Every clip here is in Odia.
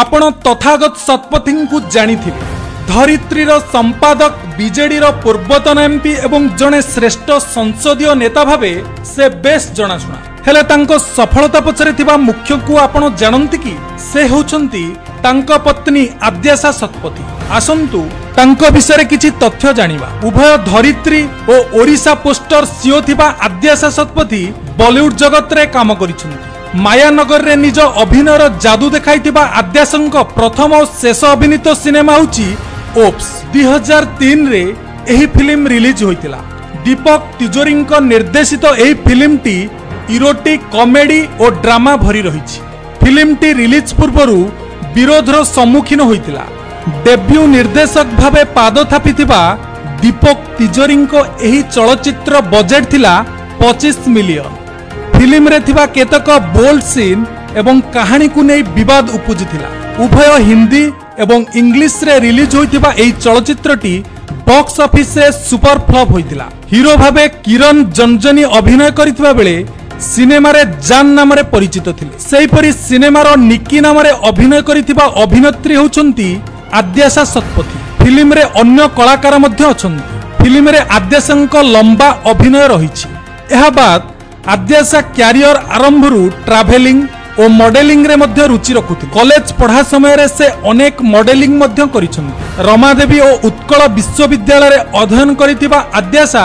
ଆପଣ ତଥାଗତ ଶତପଥୀଙ୍କୁ ଜାଣିଥିବେ। ଧରିତ୍ରୀର ସମ୍ପାଦକ ବିଜେଡିର ପୂର୍ବତନ ଏମ୍ପି ଏବଂ ଜଣେ ଶ୍ରେଷ୍ଠ ସଂସଦୀୟ ନେତା ଭାବେ ସେ ବେଶ୍ ଜଣାଶୁଣା। ହେଲେ ତାଙ୍କ ସଫଳତା ପଛରେ ଥିବା ମୁଖ୍ୟକୁ ଆପଣ ଜାଣନ୍ତି କି? ସେ ହେଉଛନ୍ତି ତାଙ୍କ ପତ୍ନୀ ଆଦ୍ୟାଶା ଶତପଥୀ। ଆସନ୍ତୁ ତାଙ୍କ ବିଷୟରେ କିଛି ତଥ୍ୟ ଜାଣିବା। ଉଭୟ ଧରିତ୍ରୀ ଓ ଓଡ଼ିଶା ପୋଷ୍ଟର ସିଓ ଥିବା ଆଦ୍ୟାଶା ଶତପଥୀ ବଲିଉଡ ଜଗତରେ କାମ କରିଛନ୍ତି। ମାୟାନଗରରେ ନିଜ ଅଭିନୟର ଯାଦୁ ଦେଖାଇଥିବା ଆଦ୍ୟାଶଙ୍କ ପ୍ରଥମ ଓ ଶେଷ ଅଭିନୀତ ସିନେମା ହେଉଛି ଓପ୍ସ। ଦୁଇ ହଜାର ତିନିରେ ଏହି ଫିଲ୍ମ ରିଲିଜ ହୋଇଥିଲା। ଦୀପକ ତିଜୋରୀଙ୍କ ନିର୍ଦ୍ଦେଶିତ ଏହି ଫିଲ୍ମଟି ଇରୋଟିକ୍ କମେଡି ଓ ଡ୍ରାମା ଭରି ରହିଛି। ଫିଲ୍ମଟି ରିଲିଜ ପୂର୍ବରୁ ବିରୋଧର ସମ୍ମୁଖୀନ ହୋଇଥିଲା। ଡେବ୍ୟୁ ନିର୍ଦ୍ଦେଶକ ଭାବେ ପାଦ ଥାପିଥିବା ଦୀପକ ତିଜୋରୀଙ୍କ ଏହି ଚଳଚ୍ଚିତ୍ର ବଜେଟ୍ ଥିଲା ପଚିଶ ମିଲିୟନ। ଫିଲ୍ମରେ ଥିବା କେତେକ ବୋଲ୍ଡ ସିନ୍ ଏବଂ କାହାଣୀକୁ ନେଇ ବିବାଦ ଉପୁଜିଥିଲା ଉଭୟ ହିନ୍ଦୀ ଏବଂ ଇଂଲିଶରେ ରିଲିଜ ହୋଇଥିବା ଏହି ଚଳଚ୍ଚିତ୍ରଟି ବକ୍ସ ଅଫିସରେ ସୁପର ଫ୍ଲପ୍ ହୋଇଥିଲା ହିରୋ ଭାବେ କିରଣ ଜଞ୍ଜନି ଅଭିନୟ କରିଥିବା ବେଳେ ସିନେମାରେ ଜାନ୍ ନାମରେ ପରିଚିତ ଥିଲେ ସେହିପରି ସିନେମାର ନିକି ନାମରେ ଅଭିନୟ କରିଥିବା ଅଭିନେତ୍ରୀ ହେଉଛନ୍ତି ଆଦ୍ୟାଶା ଶତପଥୀ ଫିଲ୍ମରେ ଅନ୍ୟ କଳାକାର ମଧ୍ୟ ଅଛନ୍ତି ଫିଲ୍ମରେ ଆଦ୍ୟାଶାଙ୍କ ଲମ୍ବା ଅଭିନୟ ରହିଛି ଏହା ବାଦ ଆଦ୍ୟାଶା କ୍ୟାରିୟର ଆରମ୍ଭରୁ ଟ୍ରାଭେଲିଂ ଓ ମଡେଲିଂରେ ମଧ୍ୟ ରୁଚି ରଖୁଥିଲେ। କଲେଜ ପଢ଼ା ସମୟରେ ସେ ଅନେକ ମଡେଲିଂ ମଧ୍ୟ କରିଛନ୍ତି। ରମାଦେବୀ ଓ ଉତ୍କଳ ବିଶ୍ୱବିଦ୍ୟାଳୟରେ ଅଧ୍ୟୟନ କରିଥିବା ଆଦ୍ୟାଶା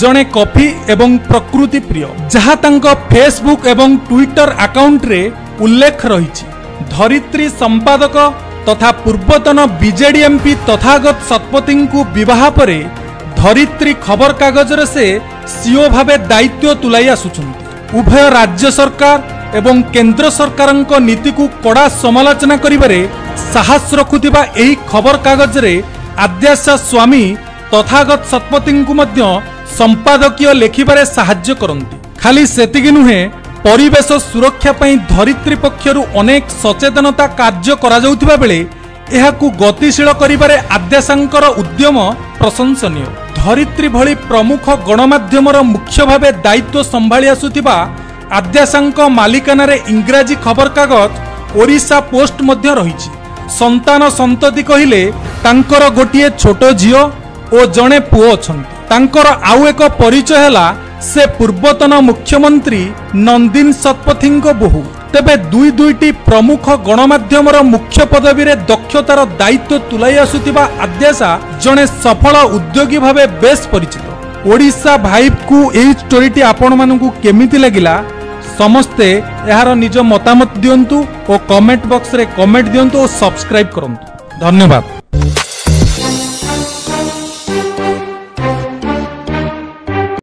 ଜଣେ କଫି ଏବଂ ପ୍ରକୃତି ପ୍ରିୟ ଯାହା ତାଙ୍କ ଫେସବୁକ୍ ଏବଂ ଟ୍ୱିଟର ଆକାଉଣ୍ଟରେ ଉଲ୍ଲେଖ ରହିଛି। ଧରିତ୍ରୀ ସମ୍ପାଦକ ତଥା ପୂର୍ବତନ ବିଜେଡି ଏମ୍ପି ତଥାଗତ ଶତପଥୀଙ୍କୁ ବିବାହ ପରେ ଧରିତ୍ରୀ ଖବରକାଗଜରେ ସେ ସିଓ ଭାବେ ଦାୟିତ୍ୱ ତୁଲାଇ ଆସୁଛନ୍ତି। ଉଭୟ ରାଜ୍ୟ ସରକାର ଏବଂ କେନ୍ଦ୍ର ସରକାରଙ୍କ ନୀତିକୁ କଡ଼ା ସମାଲୋଚନା କରିବାରେ ସାହସ ରଖୁଥିବା ଏହି ଖବରକାଗଜରେ ଆଦ୍ୟାଶା ସ୍ୱାମୀ ତଥାଗତ ଶତପଥୀଙ୍କୁ ମଧ୍ୟ ସମ୍ପାଦକୀୟ ଲେଖିବାରେ ସାହାଯ୍ୟ କରନ୍ତି। ଖାଲି ସେତିକି ନୁହେଁ ପରିବେଶ ସୁରକ୍ଷା ପାଇଁ ଧରିତ୍ରୀ ପକ୍ଷରୁ ଅନେକ ସଚେତନତା କାର୍ଯ୍ୟ କରାଯାଉଥିବା ବେଳେ ଏହାକୁ ଗତିଶୀଳ କରିବାରେ ଆଦ୍ୟାଶାଙ୍କର ଉଦ୍ୟମ ପ୍ରଶଂସନୀୟ। ଧରିତ୍ରୀ ଭଳି ପ୍ରମୁଖ ଗଣମାଧ୍ୟମର ମୁଖ୍ୟ ଭାବେ ଦାୟିତ୍ୱ ସମ୍ଭାଳି ଆସୁଥିବା ଆଦ୍ୟାଶାଙ୍କ ମାଲିକାନାରେ ଇଂରାଜୀ ଖବରକାଗଜ ଓଡ଼ିଶା ପୋଷ୍ଟ ମଧ୍ୟ ରହିଛି। ସନ୍ତାନ ସନ୍ତତି କହିଲେ ତାଙ୍କର ଗୋଟିଏ ଛୋଟ ଝିଅ ଓ ଜଣେ ପୁଅ ଅଛନ୍ତି। ତାଙ୍କର ଆଉ ଏକ ପରିଚୟ ହେଲା ସେ ପୂର୍ବତନ ମୁଖ୍ୟମନ୍ତ୍ରୀ ନନ୍ଦିନ ଶତପଥୀଙ୍କ ବୋହୂ। ତେବେ ଦୁଇ ଦୁଇଟି ପ୍ରମୁଖ ଗଣମାଧ୍ୟମର ମୁଖ୍ୟ ପଦବୀରେ ଦକ୍ଷତାର ଦାୟିତ୍ୱ ତୁଲାଇ ଆସୁଥିବା ଆଦ୍ୟାଶା ଜଣେ ସଫଳ ଉଦ୍ୟୋଗୀ ଭାବେ ବେଶ୍ ପରିଚିତ। ଓଡ଼ିଶା ଭାଇବ୍କୁ ଏହି ଷ୍ଟୋରିଟି ଆପଣମାନଙ୍କୁ କେମିତି ଲାଗିଲା? ସମସ୍ତେ ଏହାର ନିଜ ମତାମତ ଦିଅନ୍ତୁ ଓ କମେଣ୍ଟ ବକ୍ସରେ କମେଣ୍ଟ ଦିଅନ୍ତୁ ଓ ସବସ୍କ୍ରାଇବ୍ କରନ୍ତୁ। ଧନ୍ୟବାଦ।